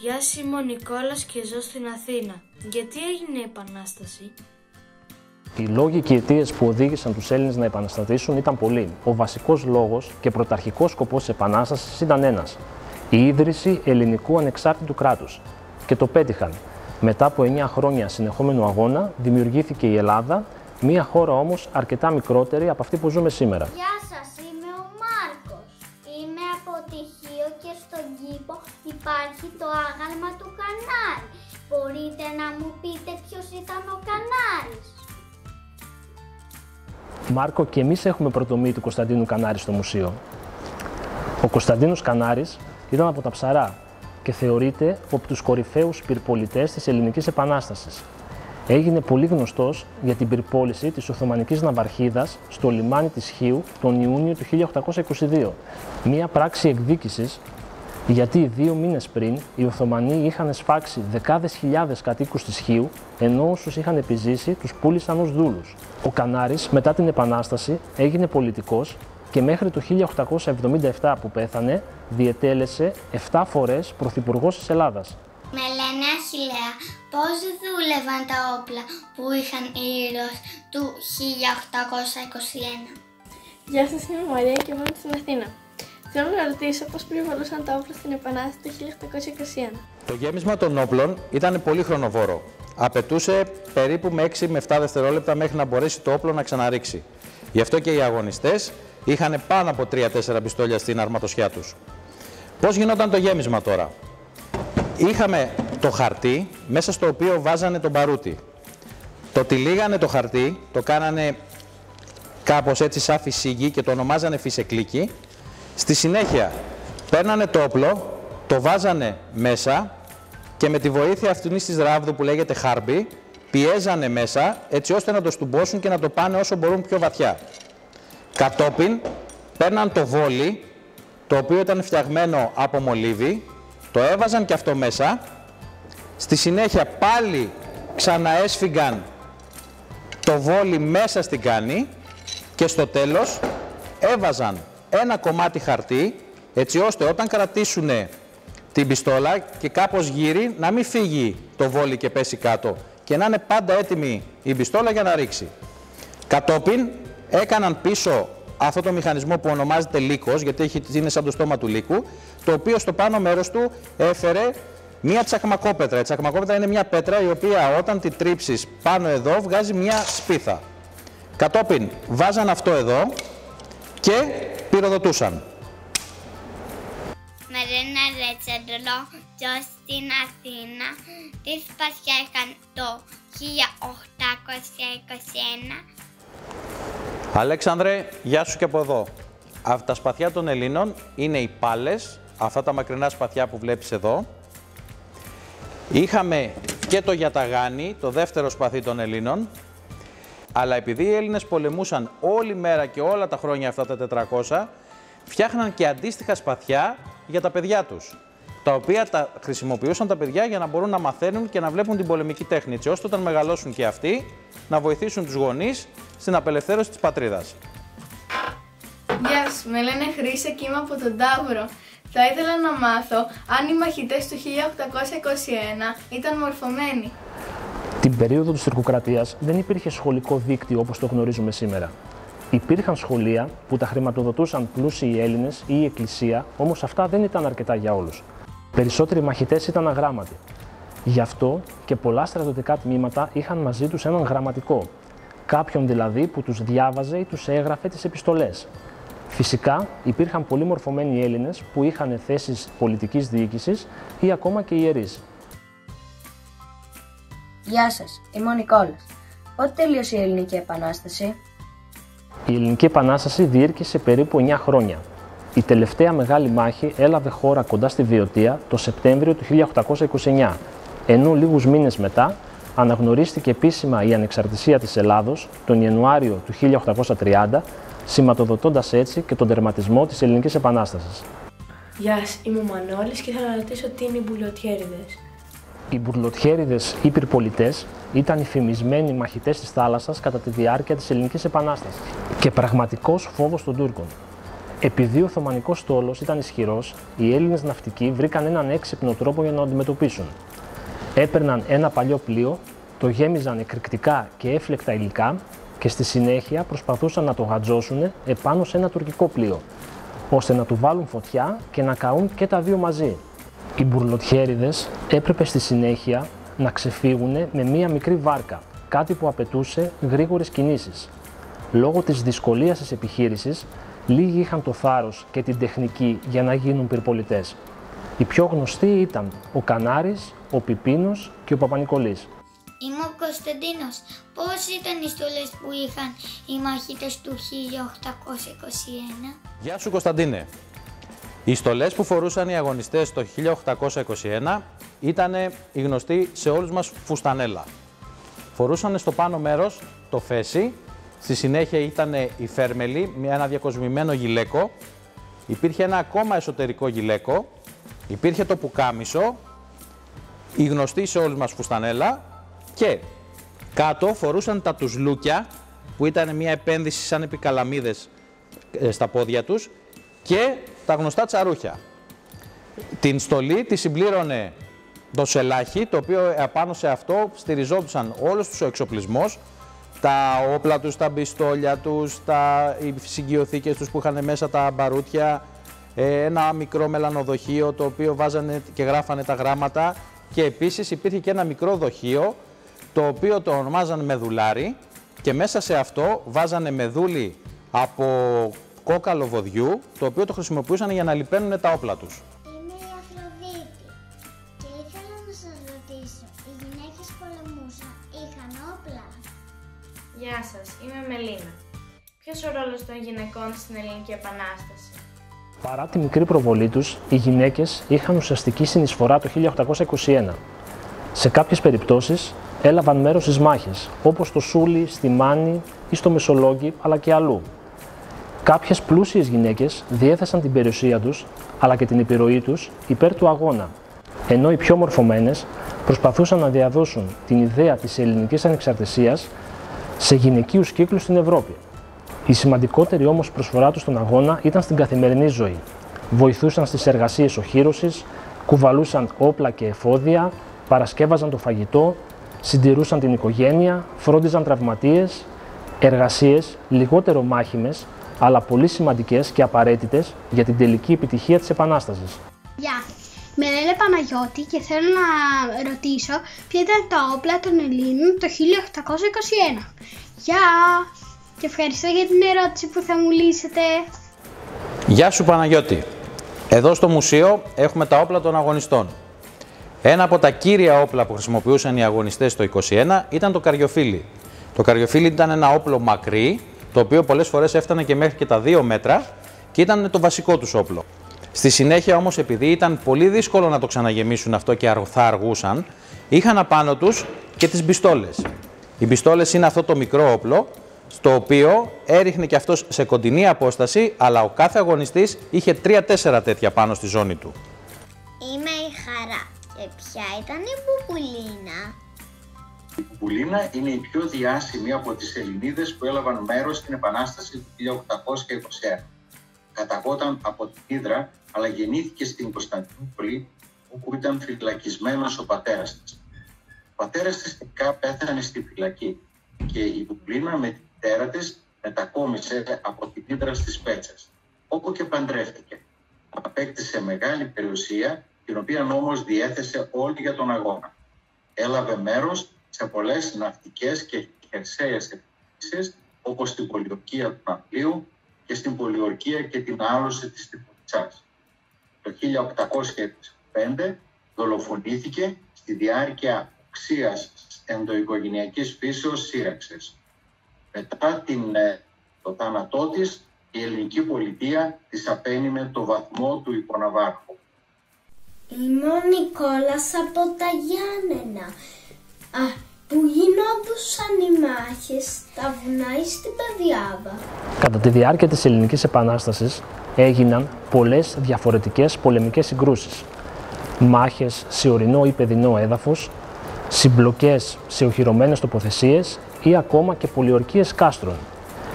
Γεια σας, είμαι ο Νικόλας και ζω στην Αθήνα. Γιατί έγινε η Επανάσταση; Οι λόγοι και οι αιτίες που οδήγησαν τους Έλληνες να επαναστατήσουν ήταν πολλοί. Ο βασικός λόγος και πρωταρχικός σκοπός της Επανάστασης ήταν ένας. Η ίδρυση ελληνικού ανεξάρτητου κράτους. Και το πέτυχαν. Μετά από 9 χρόνια συνεχόμενου αγώνα, δημιουργήθηκε η Ελλάδα, μια χώρα όμως αρκετά μικρότερη από αυτή που ζούμε σήμερα. Γεια υπάρχει το άγαλμα του Κανάρι. Μπορείτε να μου πείτε ποιος ήταν ο Κανάρης. Μάρκο, και εμείς έχουμε πρωτομύτη του Κωνσταντίνου Κανάρη στο μουσείο. Ο Κωνσταντίνος Κανάρης ήταν από τα ψαρά και θεωρείται από τους κορυφαίους πυρπολιτές της Ελληνικής Επανάστασης. Έγινε πολύ γνωστός για την πυρπόληση της Οθωμανικής Ναυαρχίδας στο λιμάνι της Χίου τον Ιούνιο του 1822. Μία πράξη εκδίκησης γιατί δύο μήνες πριν οι Οθωμανοί είχαν σφάξει δεκάδες χιλιάδες κατοίκους της Χίου, ενώ όσους είχαν επιζήσει τους πούλησαν ως δούλους. Ο Κανάρης μετά την Επανάσταση έγινε πολιτικός και μέχρι το 1877 που πέθανε διετέλεσε 7 φορές πρωθυπουργός της Ελλάδας. Με λένε Αχιλέα, πώς δούλευαν τα όπλα που είχαν οι ήρωες του 1821. Γεια σας, είμαι η Μαρία και είμαι στην Αθήνα. Θέλω να ρωτήσω πώς πυροβολούσαν τα όπλα στην Επανάσταση το 1821. Το γέμισμα των όπλων ήταν πολύ χρονοβόρο. Απαιτούσε περίπου με 6 με 7 δευτερόλεπτα μέχρι να μπορέσει το όπλο να ξαναρίξει. Γι' αυτό και οι αγωνιστές είχαν πάνω από 3-4 πιστόλια στην αρματοσιά τους. Πώς γινόταν το γέμισμα τώρα; Είχαμε το χαρτί μέσα στο οποίο βάζανε τον παρούτι. Το τυλίγανε το χαρτί, το κάνανε κάπως έτσι σαν φυσίγγι και το ονομάζανε φυσεκλίκι. Στη συνέχεια παίρνανε το όπλο, το βάζανε μέσα και με τη βοήθεια αυτής της ράβδου που λέγεται χάρμπι πιέζανε μέσα έτσι ώστε να το στουμπώσουν και να το πάνε όσο μπορούν πιο βαθιά. Κατόπιν παίρναν το βόλι, το οποίο ήταν φτιαγμένο από μολύβι, το έβαζαν και αυτό μέσα, στη συνέχεια πάλι ξαναέσφυγαν το βόλι μέσα στην κάνη και στο τέλος έβαζαν ένα κομμάτι χαρτί έτσι ώστε όταν κρατήσουν την πιστόλα και κάπως γύρει να μην φύγει το βόλι και πέσει κάτω και να είναι πάντα έτοιμη η πιστόλα για να ρίξει. Κατόπιν έκαναν πίσω αυτό το μηχανισμό που ονομάζεται λύκος, γιατί είναι σαν το στόμα του λύκου, το οποίο στο πάνω μέρος του έφερε μία τσακμακόπετρα. Η τσακμακόπετρα είναι μια πέτρα η οποία όταν τη τρίψεις πάνω εδώ βγάζει μία σπίθα. Κατόπιν βάζαν αυτό εδώ και πυροδοτούσαν. Με λένε Αλέξανδρο, ζω στην Αθήνα. Τι σπασιά είχαν το 1821. Αλέξανδρε, γεια σου και από εδώ. Αυτά τα σπαθιά των Ελλήνων είναι οι πάλες, αυτά τα μακρινά σπαθιά που βλέπεις εδώ. Είχαμε και το γιαταγάνι, το δεύτερο σπαθί των Ελλήνων, αλλά επειδή οι Έλληνες πολεμούσαν όλη μέρα και όλα τα χρόνια αυτά τα 400, φτιάχναν και αντίστοιχα σπαθιά για τα παιδιά τους. Τα οποία τα χρησιμοποιούσαν τα παιδιά για να μπορούν να μαθαίνουν και να βλέπουν την πολεμική τέχνη, έτσι ώστε όταν μεγαλώσουν και αυτοί να βοηθήσουν τους γονείς στην απελευθέρωση της πατρίδας. Γεια σας, με λένε Χρύσα και είμαι από τον Ταύρο. Θα ήθελα να μάθω αν οι μαχητές του 1821 ήταν μορφωμένοι. Την περίοδο της τουρκοκρατίας δεν υπήρχε σχολικό δίκτυο όπως το γνωρίζουμε σήμερα. Υπήρχαν σχολεία που τα χρηματοδοτούσαν πλούσιοι Έλληνες ή η Εκκλησία, όμως αυτά δεν ήταν αρκετά για όλους. Περισσότεροι μαχητές ήταν αγράμματοι. Γι' αυτό και πολλά στρατιωτικά τμήματα είχαν μαζί τους έναν γραμματικό, κάποιον δηλαδή που τους διάβαζε ή τους έγραφε τις επιστολές. Φυσικά υπήρχαν πολύ μορφωμένοι Έλληνες που είχαν θέσεις πολιτικής διοίκησης ή ακόμα και ιερείς. Γεια σας, είμαι ο Νικόλας. Πότε τελείωσε η Ελληνική Επανάσταση; Η Ελληνική Επανάσταση διήρκησε περίπου 9 χρόνια. Η τελευταία μεγάλη μάχη έλαβε χώρα κοντά στη Βιωτία το Σεπτέμβριο του 1829, ενώ λίγους μήνες μετά αναγνωρίστηκε επίσημα η ανεξαρτησία της Ελλάδος τον Ιανουάριο του 1830, σηματοδοτώντας έτσι και τον τερματισμό της Ελληνικής Επανάστασης. Γεια σας, είμαι ο Μανώλης και θα ρωτήσω τι είναι οι μπουλοτιέριδες. Οι μπουρλοτιέριδες ή πυρπολιτές ήταν οι φημισμένοι μαχητές της θάλασσας κατά τη διάρκεια της Ελληνικής Επανάστασης και πραγματικός φόβος των Τούρκων. Επειδή ο Οθωμανικό στόλος ήταν ισχυρός, οι Έλληνες ναυτικοί βρήκαν έναν έξυπνο τρόπο για να το αντιμετωπίσουν. Έπαιρναν ένα παλιό πλοίο, το γέμιζαν εκρηκτικά και έφλεκτα υλικά και στη συνέχεια προσπαθούσαν να το γατζώσουν επάνω σε ένα τουρκικό πλοίο, ώστε να του βάλουν φωτιά και να καούν και τα δύο μαζί. Οι μπουρλοτιέριδες έπρεπε στη συνέχεια να ξεφύγουν με μία μικρή βάρκα, κάτι που απαιτούσε γρήγορες κινήσεις. Λόγω της δυσκολίας της επιχείρησης, λίγοι είχαν το θάρρος και την τεχνική για να γίνουν πυρπολιτές. Οι πιο γνωστοί ήταν ο Κανάρης, ο Πιπίνος και ο Παπανικολής. Είμαι ο Κωνσταντίνος. Πώς ήταν οι στολές που είχαν οι μαχητές του 1821? Γεια σου Κωνσταντίνε. Οι στολές που φορούσαν οι αγωνιστές το 1821 ήταν οι γνωστοί σε όλους μας φουστανέλα. Φορούσαν στο πάνω μέρος το φέση, στη συνέχεια ήταν η φέρμελη, ένα διακοσμημένο γυλαίκο, υπήρχε ένα ακόμα εσωτερικό γυλαίκο, υπήρχε το πουκάμισο, η γνωστή σε όλους μας φουστανέλα και κάτω φορούσαν τα τουσλούκια που ήταν μια επένδυση σαν επικαλαμίδες ε, στα πόδια τους και τα γνωστά τσαρούχια. Την στολή τη συμπλήρωνε το σελάχι, το οποίο απάνω σε αυτό στηριζόντουσαν όλος τους ο εξοπλισμός, τα όπλα τους, τα μπιστόλια τους, τα, οι συγκυοθήκες τους που είχαν μέσα τα μπαρούτια, ε, ένα μικρό μελανοδοχείο το οποίο βάζανε και γράφανε τα γράμματα. Και επίσης υπήρχε και ένα μικρό δοχείο το οποίο το ονομάζανε μεδουλάρι. Και μέσα σε αυτό βάζανε μεδούλι από κόκαλο βοδιού, το οποίο το χρησιμοποιούσαν για να λιπαίνουν τα όπλα τους. Είμαι η Αφροδίτη και ήθελα να σας ρωτήσω, οι γυναίκες που πολεμούσαν είχαν όπλα; Γεια σας, είμαι Μελίνα. Ποιος ο ρόλος των γυναικών στην Ελληνική Επανάσταση; Παρά τη μικρή προβολή τους, οι γυναίκες είχαν ουσιαστική συνεισφορά το 1821. Σε κάποιες περιπτώσεις έλαβαν μέρος στις μάχες, όπως στο Σούλι, στη Μάνη ή στο Μεσολόγγι, αλλά και αλλού. Κάποιες πλούσιες γυναίκες διέθεσαν την περιουσία τους, αλλά και την επιρροή τους υπέρ του αγώνα, ενώ οι πιο μορφωμένες προσπαθούσαν να διαδώσουν την ιδέα της ελληνικής ανεξαρτησίας σε γυναικείους κύκλους στην Ευρώπη. Η σημαντικότερη όμως προσφορά τους στον αγώνα ήταν στην καθημερινή ζωή. Βοηθούσαν στις εργασίες οχύρωσης, κουβαλούσαν όπλα και εφόδια, παρασκεύαζαν το φαγητό, συντηρούσαν την οικογένεια, φρόντιζαν τραυματίες, εργασίες λιγότερο μάχημες, αλλά πολύ σημαντικές και απαραίτητες για την τελική επιτυχία της Επανάστασης. Γεια, με λένε Παναγιώτη και θέλω να ρωτήσω ποια ήταν τα όπλα των Ελλήνων το 1821. Γεια και ευχαριστώ για την ερώτηση που θα μου λύσετε. Γεια σου Παναγιώτη. Εδώ στο μουσείο έχουμε τα όπλα των αγωνιστών. Ένα από τα κύρια όπλα που χρησιμοποιούσαν οι αγωνιστές το 21 ήταν το καριοφύλι. Το καριοφύλι ήταν ένα όπλο μακρύ, το οποίο πολλές φορές έφτανε και μέχρι και τα 2 μέτρα και ήταν το βασικό τους όπλο. Στη συνέχεια όμως επειδή ήταν πολύ δύσκολο να το ξαναγεμίσουν αυτό και θα αργούσαν, είχαν απάνω τους και τις μπιστόλες. Οι μπιστόλες είναι αυτό το μικρό όπλο, στο οποίο έριχνε και αυτός σε κοντινή απόσταση, αλλά ο κάθε αγωνιστής είχε 3-4 τέτοια πάνω στη ζώνη του. Είμαι η Χαρά και ποια ήταν η Μπουπουλίνα; Η Πουπουλίνα είναι η πιο διάσημη από τις Ελληνίδες που έλαβαν μέρος στην Επανάσταση του 1821. Καταγόταν από την Ήδρα, αλλά γεννήθηκε στην Κωνσταντινούπολη, όπου ήταν φυλακισμένος ο πατέρας της. Ο πατέρας της τελικά πέθανε στη φυλακή και η Πουπουλίνα με τη μητέρα της μετακόμισε από την Ήδρα στις Πέτσες, όπου και παντρεύτηκε. Απέκτησε μεγάλη περιουσία, την οποία όμως διέθεσε όλη για τον αγώνα. Έλαβε μέρος σε πολλές ναυτικές και χερσαίες επιχειρήσεις, όπως την πολιορκία του Ναυπλίου και στην πολιορκία και την άλωση της Τριπολιτσάς. Το 1825 δολοφονήθηκε στη διάρκεια οξίας ενδοοικογενειακής φύσεως σύραξης. Μετά την, ε, το θάνατό της, η ελληνική πολιτεία της απένιμε το βαθμό του υποναβάρχου. Είμαι ο Νικόλας από τα Γιάννενα. Α, που γινόντουσαν οι μάχες στα βουνά ή στην Πεδιάδα. Κατά τη διάρκεια της Ελληνικής Επανάστασης έγιναν πολλές διαφορετικές πολεμικές συγκρούσεις. Μάχες σε ορεινό ή παιδινό έδαφος, συμπλοκές σε οχυρωμένες τοποθεσίες ή ακόμα και πολιορκίες κάστρων.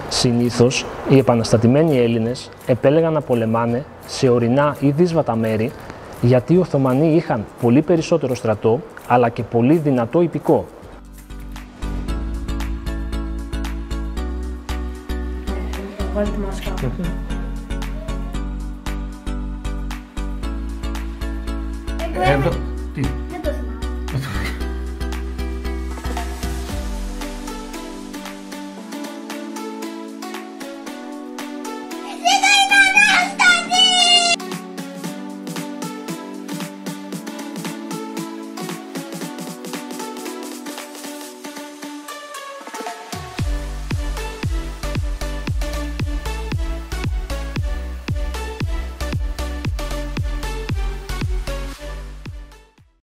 Συνήθως, οι επαναστατημένοι Έλληνες επέλεγαν να πολεμάνε σε ορεινά ή δύσβατα μέρη, γιατί οι Οθωμανοί είχαν πολύ περισσότερο στρατό, αλλά και πολύ δυνατό υπηκό. Βάλει τη μάσκα. Εγώ Εδώ. Τι. δεν το θυμάμαι.